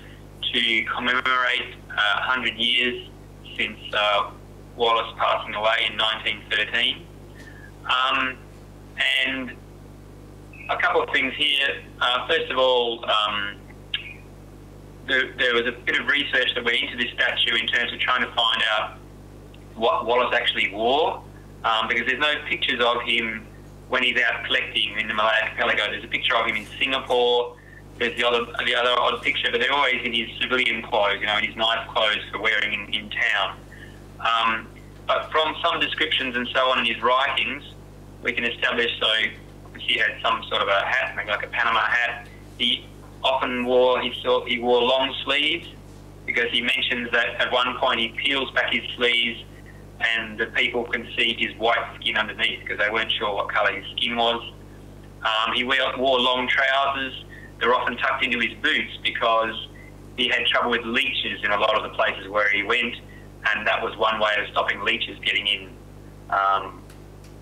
to commemorate uh, 100 years since uh, Wallace passing away in 1913. Um, and a couple of things here. Uh, first of all, um, there, there was a bit of research that went into this statue in terms of trying to find out what Wallace actually wore, um, because there's no pictures of him when he's out collecting in the Malay Archipelago. There's a picture of him in Singapore. There's the other the other odd picture, but they're always in his civilian clothes, you know, in his nice clothes for wearing in, in town. Um, but from some descriptions and so on in his writings, we can establish so he had some sort of a hat, maybe like a Panama hat. He often wore he saw he wore long sleeves because he mentions that at one point he peels back his sleeves and the people can see his white skin underneath because they weren't sure what colour his skin was. Um, he wear, wore long trousers. They're often tucked into his boots because he had trouble with leeches in a lot of the places where he went, and that was one way of stopping leeches getting in. Um,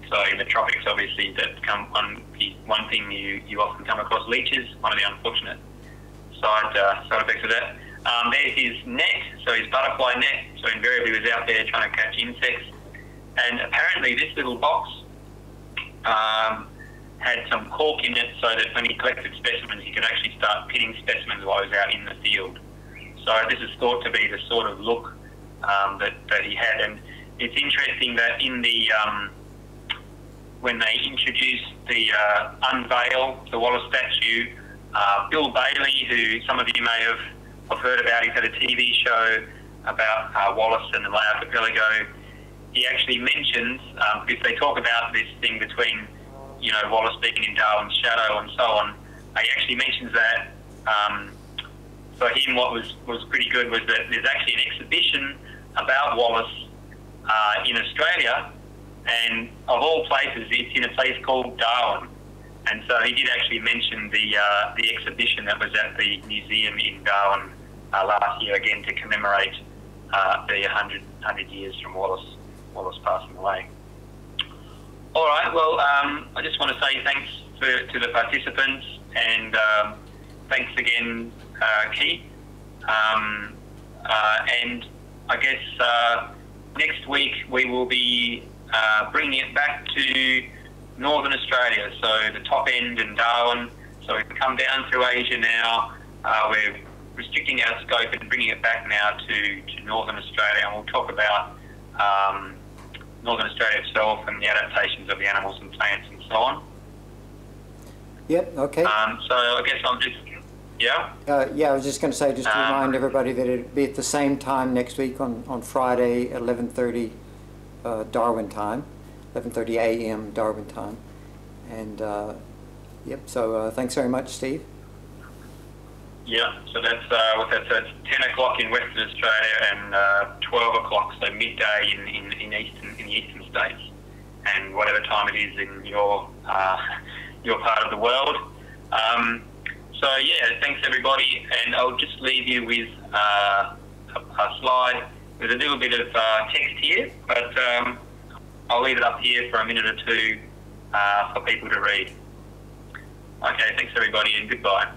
so in the tropics, obviously, that come one one thing you, you often come across leeches. One of the unfortunate side uh, side effects of that. Um, there's his net, so his butterfly net. So invariably he was out there trying to catch insects. And apparently this little box um, had some cork in it so that when he collected specimens, he could actually start pinning specimens while he was out in the field. So this is thought to be the sort of look um, that, that he had. And it's interesting that in the um, when they introduced the uh, unveil the Wallace statue, uh, Bill Bailey, who some of you may have I've heard about. He's had a TV show about uh, Wallace and the Malay Archipelago. He actually mentions, um, because they talk about this thing between, you know, Wallace being in Darwin's shadow and so on. Uh, he actually mentions that um, for him, what was, was pretty good was that there's actually an exhibition about Wallace uh, in Australia, and of all places, it's in a place called Darwin. And so he did actually mention the uh, the exhibition that was at the museum in Darwin uh, last year, again to commemorate uh, the 100, 100 years from Wallace Wallace passing away. All right. Well, um, I just want to say thanks for, to the participants and um, thanks again, uh, Keith. Um, uh, and I guess uh, next week we will be uh, bringing it back to Northern Australia, so the top end and Darwin. So we've come down through Asia now. Uh, we're restricting our scope and bringing it back now to, to Northern Australia, and we'll talk about um, Northern Australia itself and the adaptations of the animals and plants and so on. Yep, okay. Um, so I guess I'm just, yeah. Uh, yeah, I was just going to say, just to Um, remind everybody that it'll be at the same time next week on, on Friday, 11:30 uh, Darwin time, 11:30 a.m. Darwin time. And, uh, yep, so uh, thanks very much, Steve. Yeah, so that's uh, what that's, that's 10 o'clock in Western Australia and uh, 12 o'clock, so midday in, in, in eastern in the eastern states, and whatever time it is in your your part of the world. Um, so yeah, thanks everybody, and I'll just leave you with uh, a, a slide with a little bit of uh, text here, but um, I'll leave it up here for a minute or two uh, for people to read. Okay, thanks everybody, and goodbye.